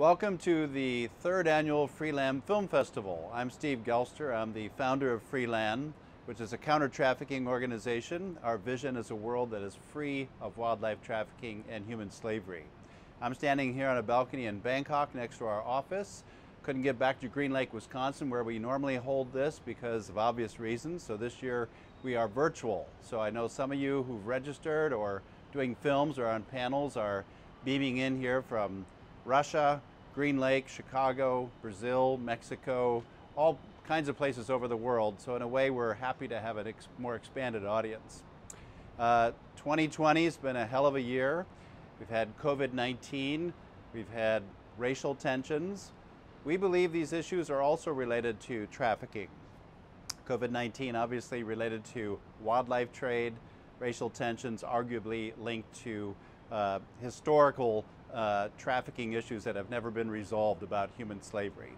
Welcome to the third annual Freeland Film Festival. I'm Steve Galster. I'm the founder of Freeland, which is a counter-trafficking organization. Our vision is a world that is free of wildlife trafficking and human slavery. I'm standing here on a balcony in Bangkok next to our office. Couldn't get back to Green Lake, Wisconsin, where we normally hold this because of obvious reasons. So this year we are virtual. So I know some of you who've registered or doing films or on panels are beaming in here from Russia, Green Lake, Chicago, Brazil, Mexico, all kinds of places over the world. So in a way, we're happy to have a ex more expanded audience. Uh, 2020 has been a hell of a year. We've had COVID-19, we've had racial tensions. We believe these issues are also related to trafficking. COVID-19 obviously related to wildlife trade, racial tensions arguably linked to uh, historical uh, trafficking issues that have never been resolved about human slavery.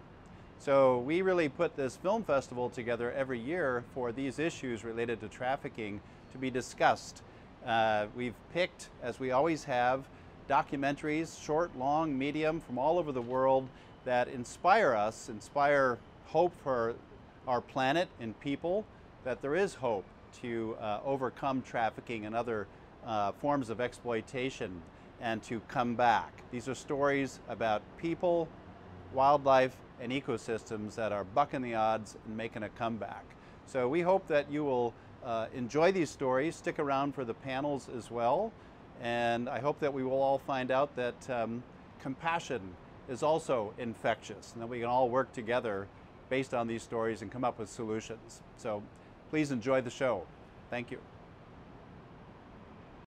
So we really put this film festival together every year for these issues related to trafficking to be discussed. Uh, we've picked, as we always have, documentaries, short, long, medium, from all over the world that inspire us, inspire hope for our planet and people, that there is hope to uh, overcome trafficking and other uh, forms of exploitation and to come back. These are stories about people, wildlife, and ecosystems that are bucking the odds and making a comeback. So we hope that you will uh, enjoy these stories, stick around for the panels as well, and I hope that we will all find out that um, compassion is also infectious and that we can all work together based on these stories and come up with solutions. So please enjoy the show. Thank you.